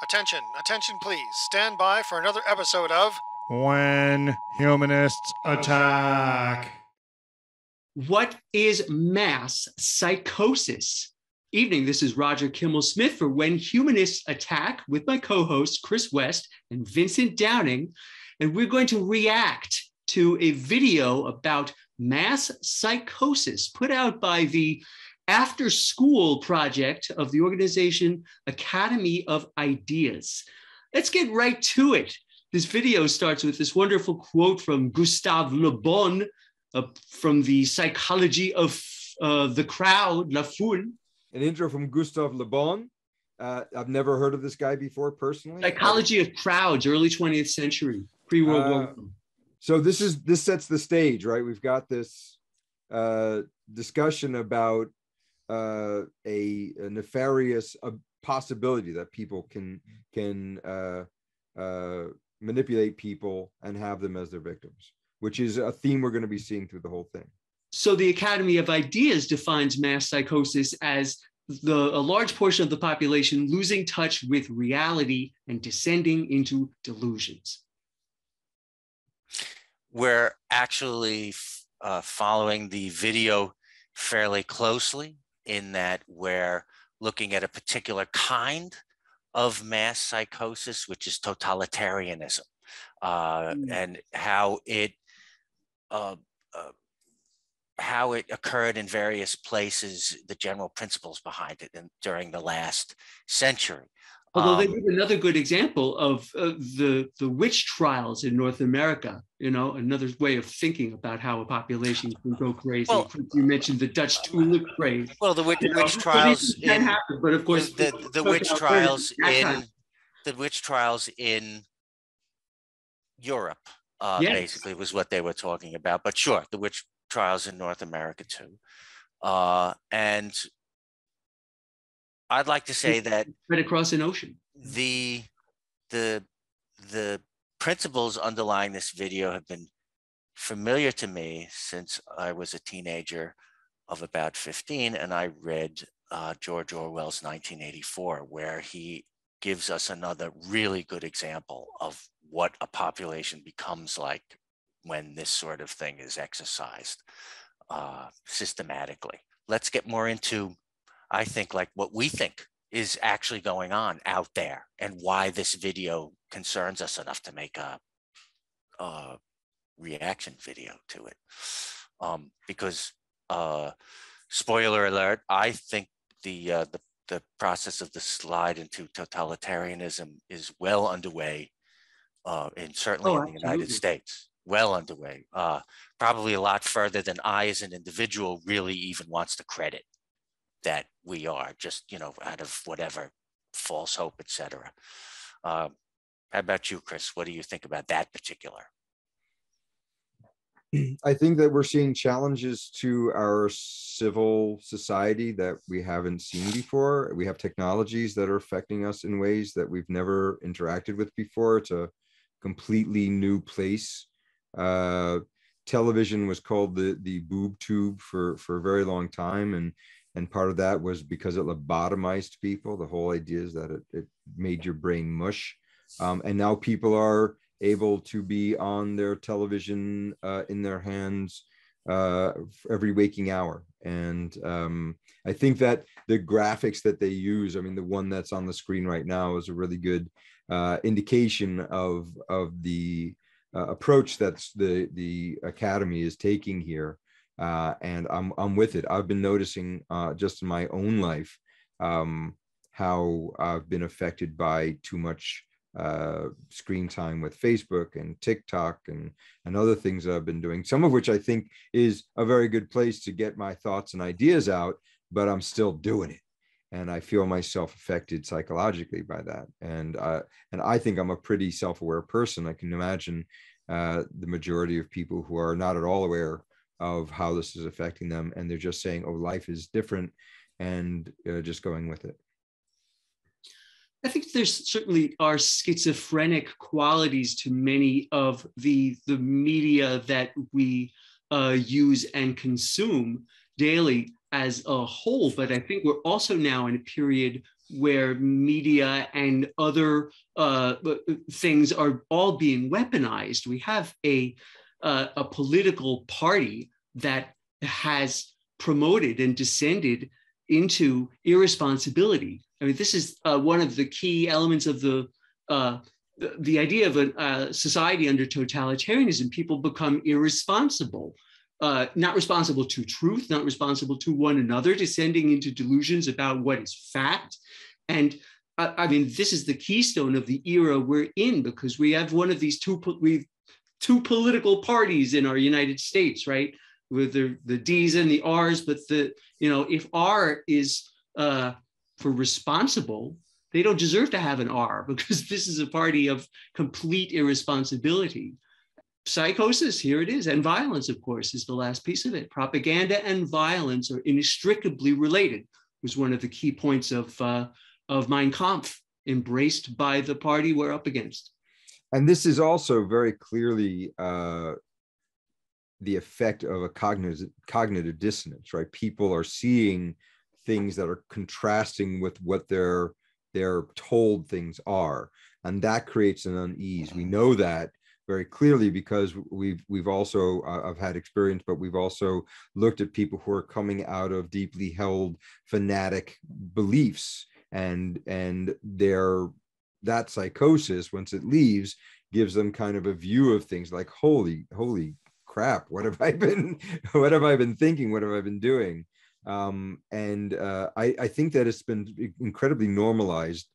Attention, attention, please. Stand by for another episode of When Humanists Attack. What is mass psychosis? Evening, this is Roger Kimmel Smith for When Humanists Attack with my co hosts Chris West and Vincent Downing. And we're going to react to a video about mass psychosis put out by the After Skool project of the organization Academy of Ideas. Let's get right to it. This video starts with this wonderful quote from Gustave Le Bon uh, from the psychology of uh, the crowd, La Foule. An intro from Gustave Le Bon. Uh, I've never heard of this guy before personally. Psychology of crowds, early 20th century, pre World War. Uh, so this is this sets the stage, right? We've got this uh, discussion about uh, a, a, nefarious uh, possibility that people can can uh, uh, manipulate people and have them as their victims, which is a theme we're going to be seeing through the whole thing. So the Academy of Ideas defines mass psychosis as the a large portion of the population losing touch with reality and descending into delusions. We're actually uh, following the video fairly closely in that we're looking at a particular kind of mass psychosis, which is totalitarianism, uh, mm. and how it uh, uh, how it occurred in various places, the general principles behind it, and during the last century. Although um, they give another good example of uh, the the witch trials in North America, you know, another way of thinking about how a population can go crazy. Well, you mentioned the Dutch tulip craze. Well, the witch, witch trials can happen, but of course the, the, the witch trials in the witch trials in Europe uh, yes. basically was what they were talking about. But sure, the witch trials in North America too, uh, and I'd like to say that right across an ocean. The the the principles underlying this video have been familiar to me since I was a teenager of about 15 and I read uh, George Orwell's 1984 where he gives us another really good example of what a population becomes like when this sort of thing is exercised uh, systematically. Let's get more into I think like what we think is actually going on out there and why this video concerns us enough to make a, a reaction video to it. Um, because uh, spoiler alert, I think the, uh, the the process of the slide into totalitarianism is well underway, uh, and certainly oh, in the United States, well underway. Uh, probably a lot further than I, as an individual, really even wants to credit that we are, just you know, out of whatever false hope, etc. Uh, how about you, Chris? What do you think about that particular? I think that we're seeing challenges to our civil society that we haven't seen before. We have technologies that are affecting us in ways that we've never interacted with before. It's a completely new place. Uh, television was called the the boob tube for for a very long time, and and part of that was because it lobotomized people the whole idea is that it, it made your brain mush. Um, and now people are able to be on their television uh, in their hands uh, every waking hour. And um, i think that the graphics that they use i mean the one that's on the screen right now is a really good uh, indication of of the uh, approach that the the academy is taking here uh, and I'm I'm with it. I've been noticing uh, just in my own life um, how I've been affected by too much uh, screen time with Facebook and TikTok and and other things that I've been doing. Some of which I think is a very good place to get my thoughts and ideas out, but I'm still doing it, and I feel myself affected psychologically by that. And uh, and I think I'm a pretty self-aware person. I can imagine uh, the majority of people who are not at all aware of how this is affecting them and they're just saying oh life is different and uh, just going with it I think there's certainly are schizophrenic qualities to many of the the media that we uh, use and consume daily as a whole. But I think we're also now in a period where media and other uh, things are all being weaponized. We have a uh, a political party that has promoted and descended into irresponsibility. I mean, this is uh, one of the key elements of the uh, the, idea of a society under totalitarianism. People become irresponsible uh, not responsible to truth, not responsible to one another, descending into delusions about what is fact. And uh, I mean, this is the keystone of the era we're in because we have one of these two we two political parties in our United States, right? With the, the D's and the R's, but the you know if R is uh, for responsible, they don't deserve to have an R because this is a party of complete irresponsibility psychosis, here it is, and violence, of course, is the last piece of it. Propaganda and violence are inextricably related, was one of the key points of, uh, of Mein Kampf, embraced by the party we're up against. And this is also very clearly uh, the effect of a cognitive, cognitive dissonance, right? People are seeing things that are contrasting with what they're they're told things are and that creates an unease we know that very clearly because we've we've also uh, I've had experience, but we've also looked at people who are coming out of deeply held fanatic beliefs, and and their that psychosis once it leaves gives them kind of a view of things like holy holy crap what have i been what have i been thinking? What have i been doing? Um, and uh, I, I think that it's been incredibly normalized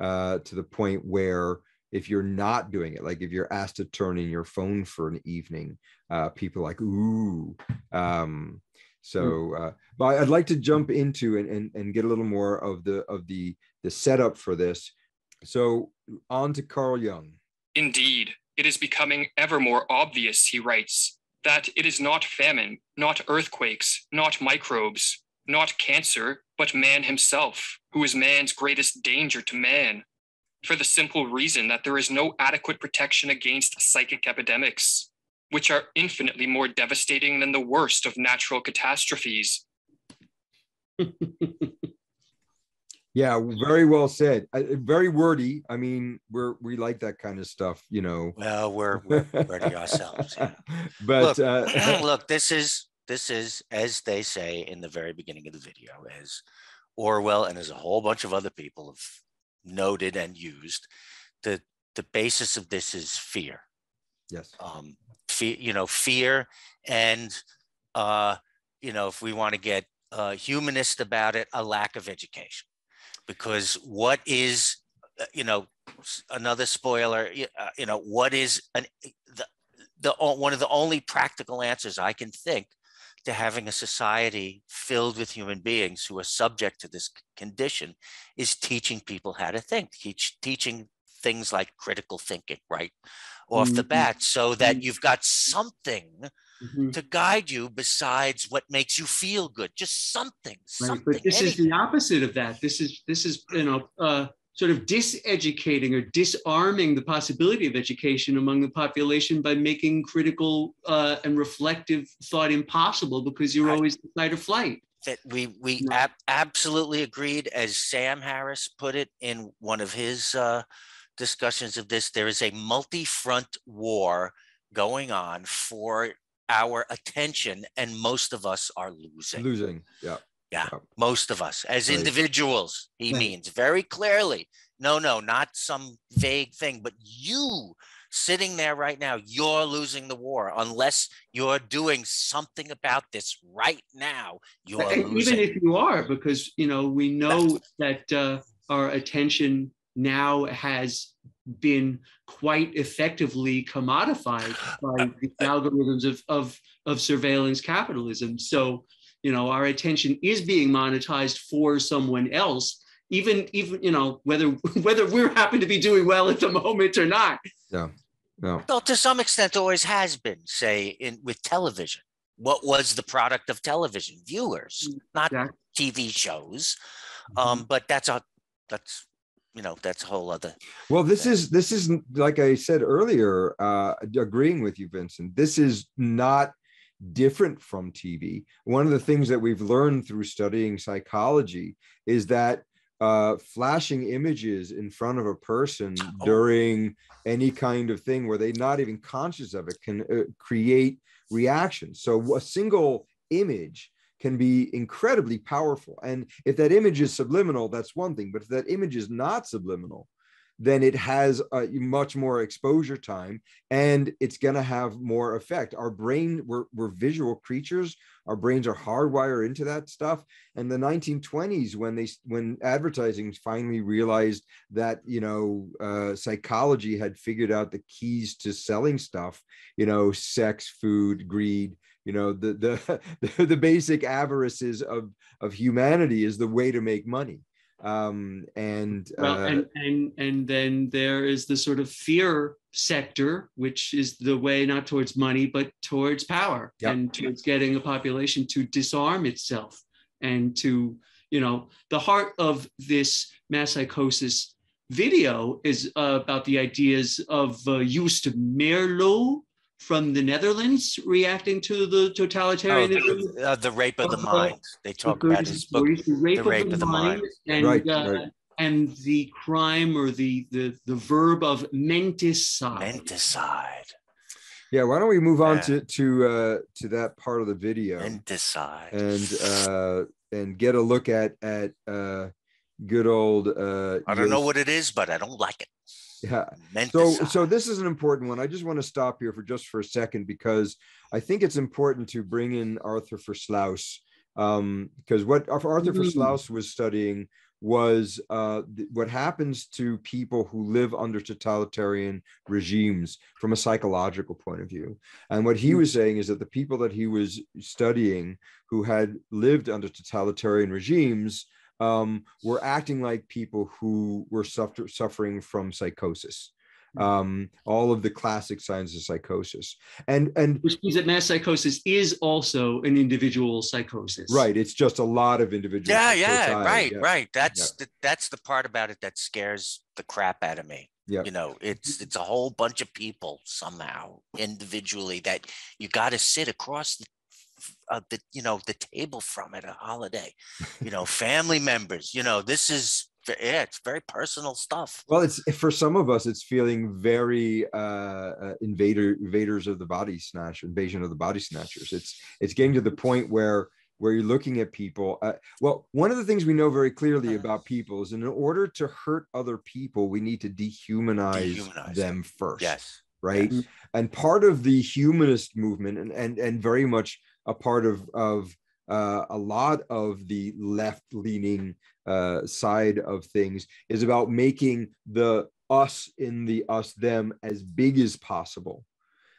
uh, to the point where if you're not doing it like if you're asked to turn in your phone for an evening uh, people like ooh um, so hmm. uh, but i'd like to jump into and, and and get a little more of the of the the setup for this so on to carl jung indeed it is becoming ever more obvious he writes that it is not famine not earthquakes not microbes not cancer but man himself who is man's greatest danger to man for the simple reason that there is no adequate protection against psychic epidemics, which are infinitely more devastating than the worst of natural catastrophes. yeah, very well said. Uh, very wordy. I mean, we're we like that kind of stuff, you know. Well, we're, we're ready ourselves. Yeah. But look, uh, look, this is this is as they say in the very beginning of the video, as Orwell and as a whole bunch of other people have noted and used. The the basis of this is fear. Yes. Um, fear, you know, fear, and uh, you know, if we want to get uh, humanist about it, a lack of education, because what is, uh, you know, another spoiler, uh, you know, what is an the the one of the only practical answers I can think to having a society filled with human beings who are subject to this condition is teaching people how to think, teach, teaching things like critical thinking right off mm-hmm. the bat so that mm-hmm. you've got something mm-hmm. to guide you besides what makes you feel good just something, right. something but this anything. is the opposite of that this is this is you know uh, sort of diseducating or disarming the possibility of education among the population by making critical uh, and reflective thought impossible because you're always in fight or flight. That we we ab- absolutely agreed, as Sam Harris put it in one of his uh, discussions of this. There is a multi-front war going on for our attention, and most of us are losing. Losing, yeah. Yeah, most of us as right. individuals, he right. means very clearly. No, no, not some vague thing, but you sitting there right now, you're losing the war unless you're doing something about this right now. You're even losing. if you are, because you know we know that uh, our attention now has been quite effectively commodified by the algorithms of, of, of surveillance capitalism. So you know our attention is being monetized for someone else even even you know whether whether we're happen to be doing well at the moment or not yeah no well to some extent always has been say in with television what was the product of television viewers not exactly. tv shows um mm-hmm. but that's a that's you know that's a whole other well this thing. is this is like i said earlier uh agreeing with you vincent this is not different from TV. One of the things that we've learned through studying psychology is that uh, flashing images in front of a person Oh. during any kind of thing where they're not even conscious of it can uh, create reactions. So a single image can be incredibly powerful. And if that image is subliminal, that's one thing. But if that image is not subliminal, then it has a much more exposure time and it's going to have more effect. Our brain, we're, we're visual creatures. Our brains are hardwired into that stuff. And the 1920s, when they when advertising finally realized that you know uh, psychology had figured out the keys to selling stuff, you know, sex, food, greed, you know, the the the basic avarices of of humanity is the way to make money um and Well, uh, and and and then there is the sort of fear sector, which is the way not towards money but towards power Yep. and towards getting a population to disarm itself and to you know the heart of this mass psychosis video is uh, about the ideas of uh, Joost Meerloo from the Netherlands reacting to the Oh, totalitarianism the, uh, the rape of the Uh, mind. They talk about his book. the rape, The of, Rape the of the mind, Mind. and Right, uh, right. and the crime or the the the verb of menticide. Menticide. yeah why don't we move on Yeah. to to uh to that part of the video Menticide. and uh and get a look at at uh good old uh I don't know what it is, but I don't like it. Yeah so Menticide. so this is an important one i just want to stop here for just for a second because i think it's important to bring in arthur Versluis um because what arthur Mm. Versluis was studying was uh th- what happens to people who live under totalitarian regimes from a psychological point of view and what he was saying is that the people that he was studying who had lived under totalitarian regimes um, were acting like people who were suffer- suffering from psychosis. Um, all of the classic signs of psychosis, and and Which means that mass psychosis is also an individual psychosis. right, it's just a lot of individuals. yeah, so yeah, right, yeah. right. That's the, that's the part about it that scares the crap out of me. Yeah. You know, it's it's a whole bunch of people somehow individually that you got to sit across the uh, the you know the table from at a holiday. You know, family members. You know, this is yeah, it's very personal stuff. Well, it's for some of us, it's feeling very uh, uh, invader invaders of the body snatch, invasion of the body snatchers. It's it's getting to the point where where you're looking at people. Uh, well, one of the things we know very clearly about people is in order to hurt other people, we need to dehumanize, Dehumanize them first. Yes. right yes. and part of the humanist movement and and, and very much a part of of uh, a lot of the left leaning uh, side of things is about making the us in the us them as big as possible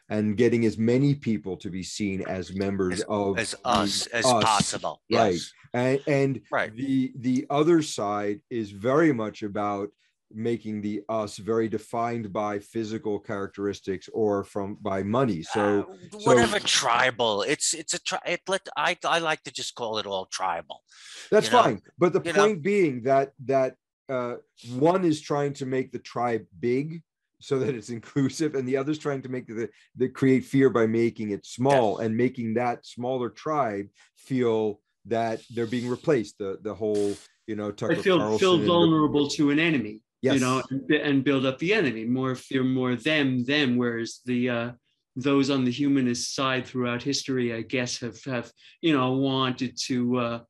and getting as many people to be seen as members of As us as us. possible. right Yes. and, and Right. the the other side is very much about making the us very defined by physical characteristics or from by money so Uh, whatever tribal it's it's a tri- it let I, I like to just call it all tribal that's you know, fine but the you know. point being that that uh one is trying to make the tribe big so that it's inclusive and the other's trying to make the, the create fear by making it small Yes. and making that smaller tribe feel that they're being replaced the the whole you know Tucker I feel Carlson feel and- vulnerable to an enemy. Yes you know, and, and build up the enemy. More fear, more them, them. Whereas the uh, those on the humanist side throughout history, I guess, have have you know wanted to uh,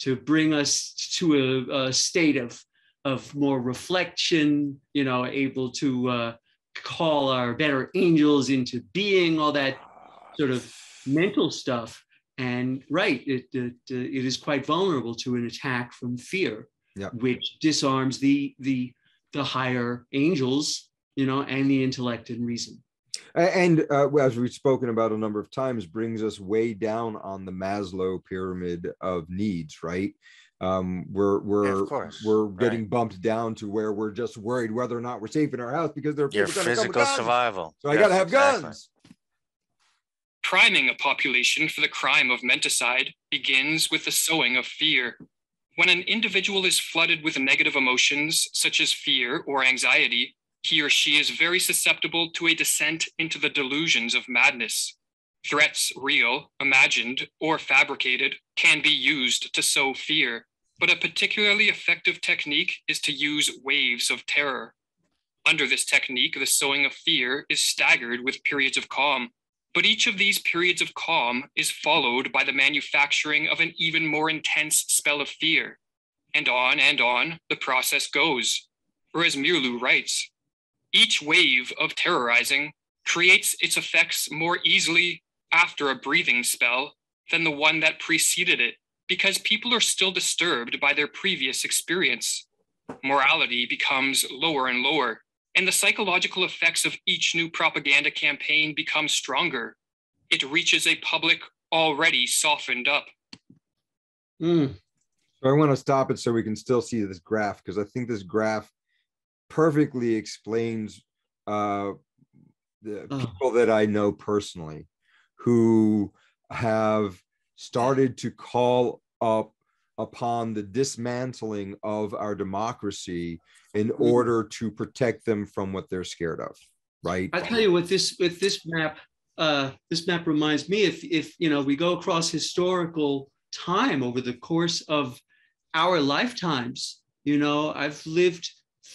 to bring us to a, a state of of more reflection. You know, able to uh, call our better angels into being. All that sort of mental stuff. And right, it, it, it is quite vulnerable to an attack from fear, Yeah. which disarms the the the higher angels, you know, and the intellect and reason. And uh, as we've spoken about a number of times brings us way down on the maslow pyramid of needs right um we're we're course, we're right. getting bumped down to where we're just worried whether or not we're safe in our house because there are your people gonna come with physical guns. survival so i gotta have exactly. guns Priming a population for the crime of menticide begins with the sowing of fear. When an individual is flooded with negative emotions, such as fear or anxiety, he or she is very susceptible to a descent into the delusions of madness. Threats, real, imagined, or fabricated, can be used to sow fear. but a particularly effective technique is to use waves of terror. Under this technique, the sowing of fear is staggered with periods of calm. But each of these periods of calm is followed by the manufacturing of an even more intense spell of fear. And on and on the process goes. Or as Meerloo writes, each wave of terrorizing creates its effects more easily after a breathing spell than the one that preceded it, because people are still disturbed by their previous experience. Morality becomes lower and lower, and the psychological effects of each new propaganda campaign become stronger. It reaches a public already softened up. Mm. So I want to stop it so we can still see this graph because I think this graph perfectly explains uh, the Oh. people that I know personally who have started to call up upon the dismantling of our democracy in Mm. order to protect them from what they're scared of. Right. I tell you what, this with this map, uh, this map reminds me if if you know we go across historical time over the course of our lifetimes, you know, I've lived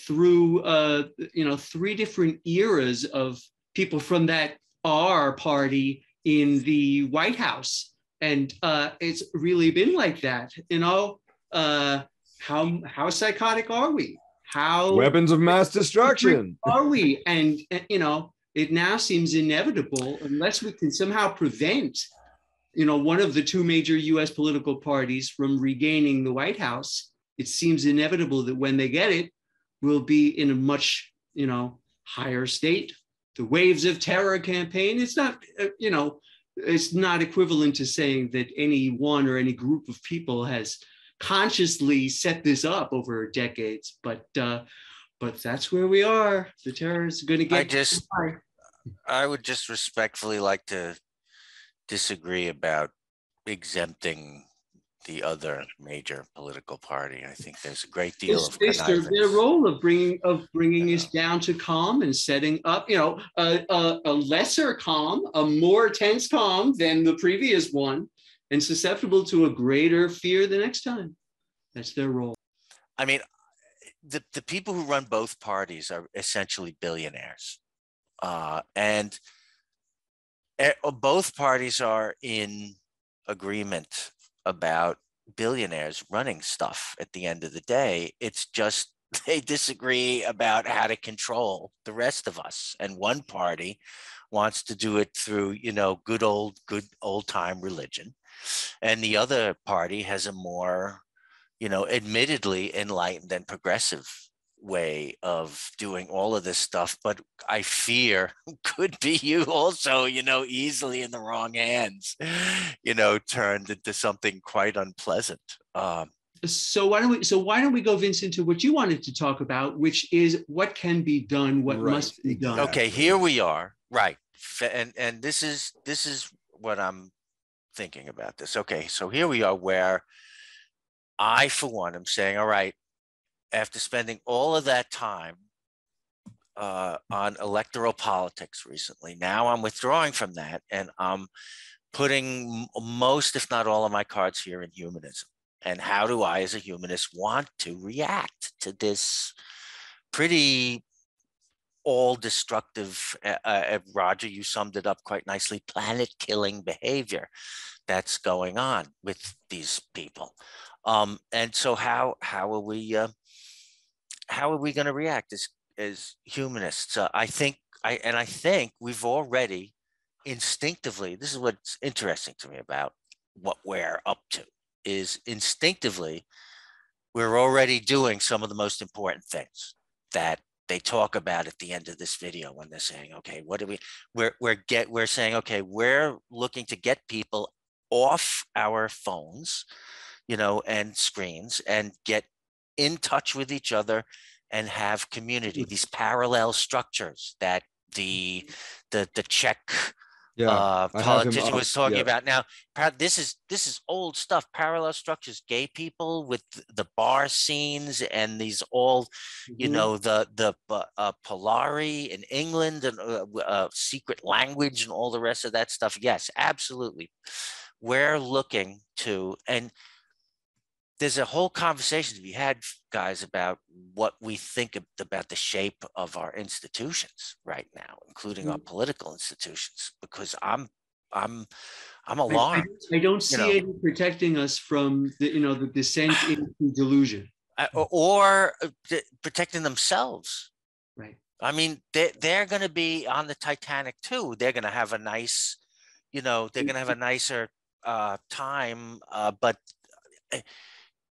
through uh, you know three different eras of people from that R party in the White House, and uh, it's really been like that. You know, uh, how how psychotic are we? How Weapons of mass destruction. are we? And, uh, you know, it now seems inevitable unless we can somehow prevent, you know, one of the two major US political parties from regaining the White House. It seems inevitable that when they get it, we'll be in a much, you know, higher state. The waves of terror campaign, it's not, uh, you know, it's not equivalent to saying that any one or any group of people has consciously set this up over decades, but uh, but that's where we are. The terror is going to get. I just, high. I would just respectfully like to disagree about exempting the other major political party. I think there's a great deal It's, of they serve their role of bringing of bringing us down to calm and setting up, you know, a, a, a lesser calm, a more tense calm than the previous one, and susceptible to a greater fear the next time. That's their role. I mean, the, the people who run both parties are essentially billionaires. Uh, and eh, both parties are in agreement about billionaires running stuff at the end of the day. It's just they disagree about how to control the rest of us. And one party wants to do it through, you know, good old, good old time religion. And the other party has a more you know, admittedly enlightened and progressive way of doing all of this stuff, but I fear could be you also, you know, easily in the wrong hands, you know, turned into something quite unpleasant. Um, So why don't we? So why don't we go, Vincent, to what you wanted to talk about, which is what can be done, what Right, must be done. okay, here we are, right? And and this is this is what I'm thinking about this. Okay, so here we are where I, for one, am saying, all right, after spending all of that time uh, on electoral politics recently, now I'm withdrawing from that and I'm putting most, if not all, of my cards here in humanism. And how do I, as a humanist, want to react to this pretty all destructive, uh, uh, Roger, you summed it up quite nicely, planet killing behavior that's going on with these people. Um, and so how how are we uh, how are we going to react as as humanists? Uh, I think I and I think we've already instinctively. This is what's interesting to me about what we're up to is instinctively we're already doing some of the most important things that they talk about at the end of this video when they're saying, okay, what do we we're we're get we're saying, okay, we're looking to get people off our phones, you know, and screens and get in touch with each other and have community, these parallel structures that the the the Czech Yeah. uh, I have him politician was talking yeah. about. Now, this is this is old stuff. Parallel structures, gay people with the bar scenes and these all, you Mhm. know, the the uh, uh, Polari in England and uh, uh, secret language and all the rest of that stuff. Yes, absolutely. We're looking to and there's a whole conversation to be had, guys, about what we think ab- about the shape of our institutions right now, including our political institutions. Because I'm, I'm, I'm I- I, alarmed. I don't see know. it protecting us from the, you know, the descent into delusion. uh, or- or uh, protecting themselves. Right. I mean, they they're going to be on the Titanic too. They're going to have a nice, you know, they're going to have a nicer uh, time. Uh, but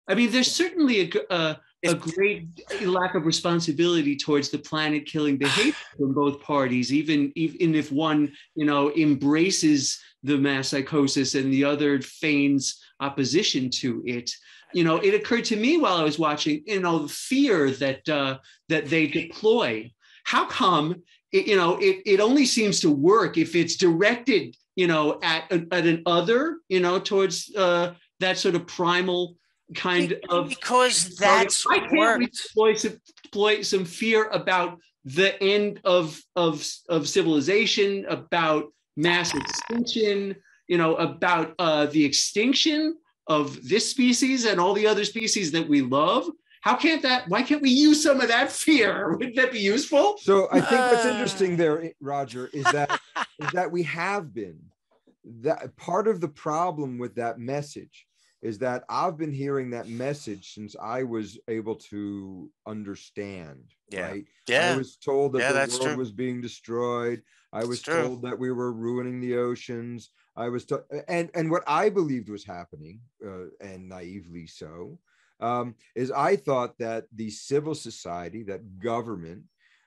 I mean, there's certainly a If- great lack of responsibility towards the planet killing behavior from both parties, even even if one, you know, embraces the mass psychosis and the other feigns opposition to it. You know, it occurred to me while I was watching, you know, the fear that uh, that they deploy. How come, it, you know, it, it only seems to work if it's directed, you know, at, at an other, you know, towards uh, that sort of primal kind be- of because that's why what can't we worked. deploy some, deploy some fear about the end of of of civilization, about mass extinction, you know, about uh, the extinction of this species and all the other species that we love? How can't that? Why can't we use some of that fear? Wouldn't that be useful? So I think what's Uh. interesting there, eh, Roger, is that is that we have been that part of the problem with that message is that I've been hearing that message since I was able to understand. Yeah. Right. I was told that Yeah, the world true. was being destroyed. I was told that we were ruining the oceans. I was to- and and what I believed was happening, uh, and naively so, um, is I thought that the civil society, that government,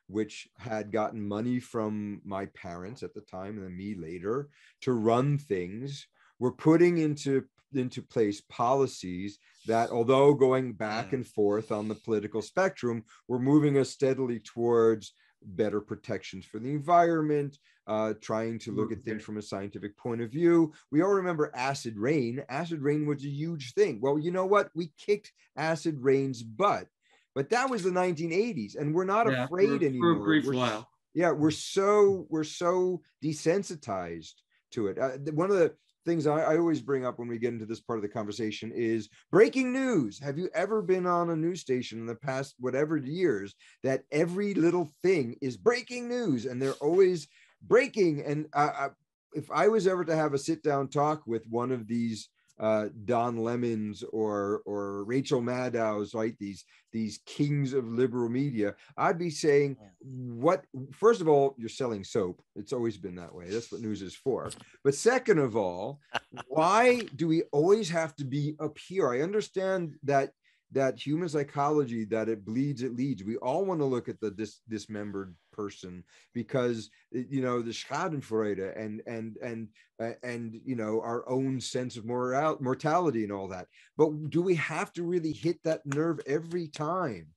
which had gotten money from my parents at the time and then me later to run things, were putting into into place policies that, although going back Mm. and forth on the political spectrum, were moving us steadily towards better protections for the environment, uh, trying to look at things from a scientific point of view. We all remember acid rain. Acid rain was a huge thing. Well, you know what? We kicked acid rain's butt, but that was the 1980s, and we're not Yeah, afraid for, for anymore. a brief We're while. yeah we're so we're so desensitized to it uh, one of the things I, I always bring up when we get into this part of the conversation is breaking news. Have you ever been on a news station in the past whatever years that every little thing is breaking news and they're always breaking? And uh, if i was ever to have a sit down talk with one of these uh, Don Lemons or or Rachel Maddow's, right? These these kings of liberal media. I'd be saying, what? First of all, you're selling soap. It's always been that way. That's what news is for. But second of all, why do we always have to be up here? I understand that that human psychology that it bleeds it leads we all want to look at the dis, dismembered person because you know the schadenfreude and and and uh, and you know our own sense of moral mortality and all that but do we have to really hit that nerve every time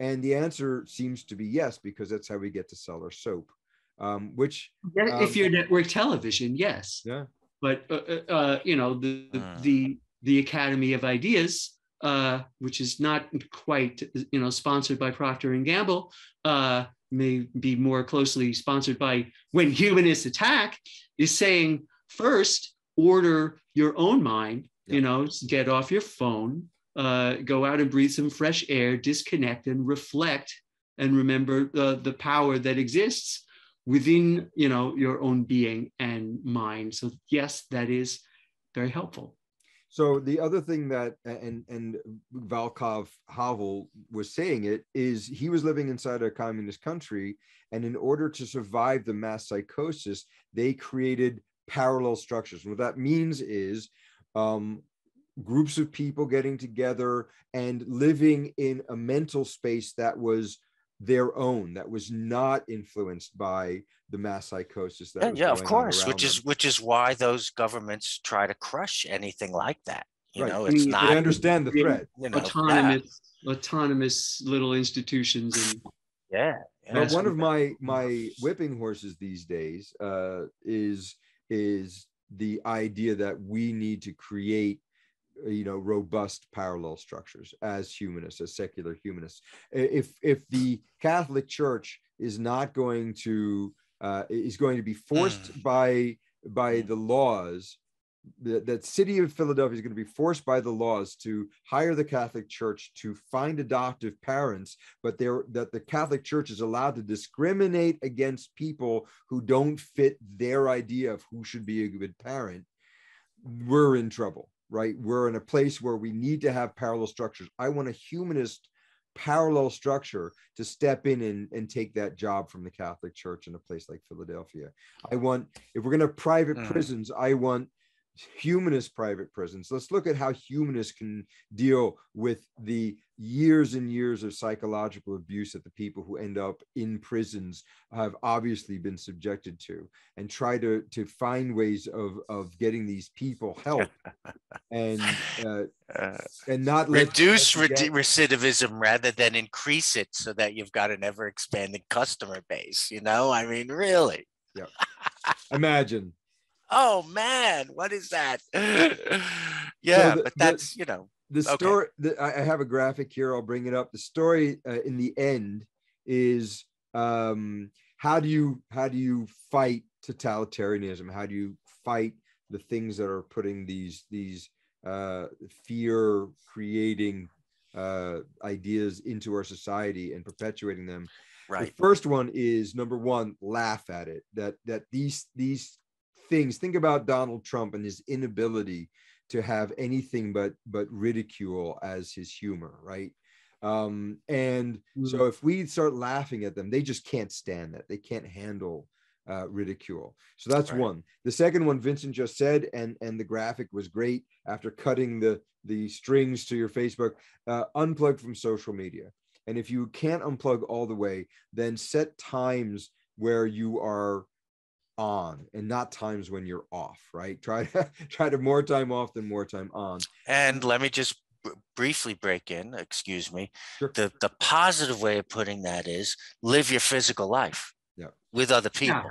and the answer seems to be yes because that's how we get to sell our soap um, which Yeah, if Um, you're network television, yes. yeah But uh, uh, uh, you know the the, Mm. the the Academy of Ideas, uh, which is not quite you know sponsored by Procter and Gamble, uh, may be more closely sponsored by When Humanists Attack, is saying first order your own mind. You know, get off your phone, uh, go out and breathe some fresh air, disconnect and reflect, and remember uh, the power that exists within you know your own being and mind so yes that is very helpful So the other thing that and and Václav Havel was saying it is he was living inside a communist country, and in order to survive the mass psychosis, they created parallel structures. What that means is um, groups of people getting together and living in a mental space that was their own, that was not influenced by the mass psychosis. That yeah, was yeah, of going on course. around Which is them. which is why those governments try to crush anything like that. You Right. know, I it's mean, They not. understand the threat. You know, yeah, autonomous autonomous little institutions and yeah. yeah. But one of we- my my whipping horses these days uh, is is the idea that we need to create you know robust parallel structures as humanists as secular humanists. If if the catholic church is not going to uh, is going to be forced by by Mm. the laws that, the city of Philadelphia is going to be forced by the laws to hire the Catholic Church to find adoptive parents, but they're that the Catholic Church is allowed to discriminate against people who don't fit their idea of who should be a good parent, we're in trouble, right? We're in a place where we need to have parallel structures. I want a humanist parallel structure to step in and, and take that job from the Catholic Church in a place like Philadelphia. I want, if we're going to have private Mm. prisons, I want humanist private prisons. Let's look at how humanists can deal with the years and years of psychological abuse that the people who end up in prisons have obviously been subjected to and try to to find ways of of getting these people help and uh, Uh, and not reduce redi- recidivism rather than increase it so that you've got an ever expanding customer base you know? I mean really? Get- imagine. Oh man what is that? Yeah the- but the- that's you know the Okay. story the, I I have a graphic here. I'll bring it up. The story uh, in the end is um, how do you how do you fight totalitarianism? How do you fight the things that are putting these these uh, fear creating uh, ideas into our society and perpetuating them? right The first one is number one, laugh at it. That that these these things. Think about Donald Trump and his inability to have anything but but ridicule as his humor, right? Um, and so if we start laughing at them, they just can't stand that. They can't handle uh, ridicule. So that's Right. one. The second one, Vincent just said, and and the graphic was great. After cutting the the strings to your Facebook, uh, unplug from social media. And if you can't unplug all the way, then set times where you are on and not times when you're off, right? Try to try to more time off than more time on. and let me just br- briefly break in excuse me Sure. the the positive way of putting that is live your physical life Yeah. with other Yeah. people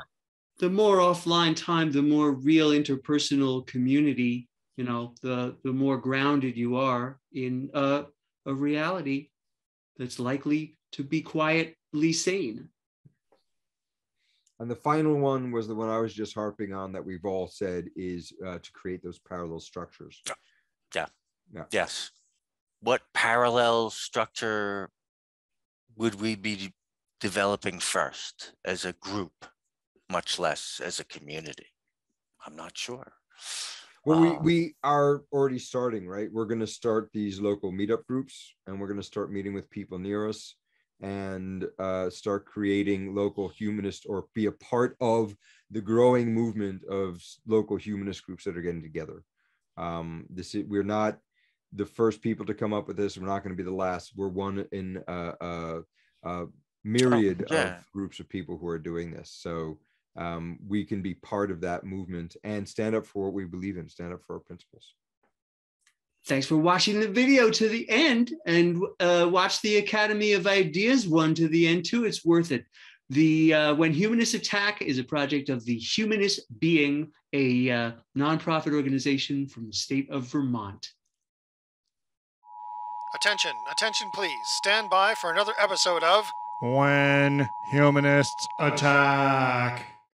the more offline time, the more real interpersonal community, you know, the the more grounded you are in a, a reality that's likely to be quietly sane. And the final one was the one I was just harping on that we've all said is uh, to create those parallel structures. Yeah. Yeah. yeah. Yes. What parallel structure would we be developing first as a group, much less as a community? I'm not sure. Well, we, Um, we are already starting, right? We're going to start these local meetup groups and we're going to start meeting with people near us and uh, start creating local humanist or be a part of the growing movement of local humanist groups that are getting together. Um, this is, we're not the first people to come up with this. We're not going to be the last. We're one in a, a, a myriad yeah. of groups of people who are doing this. So um, we can be part of that movement and stand up for what we believe in, stand up for our principles. Thanks for watching the video to the end and uh, watch the Academy of Ideas one to the end too. It's worth it. The uh, When Humanists Attack is a project of the Humanist Being, a uh, nonprofit organization from the state of Vermont. Attention, attention, please. Stand by for another episode of When humanists attack.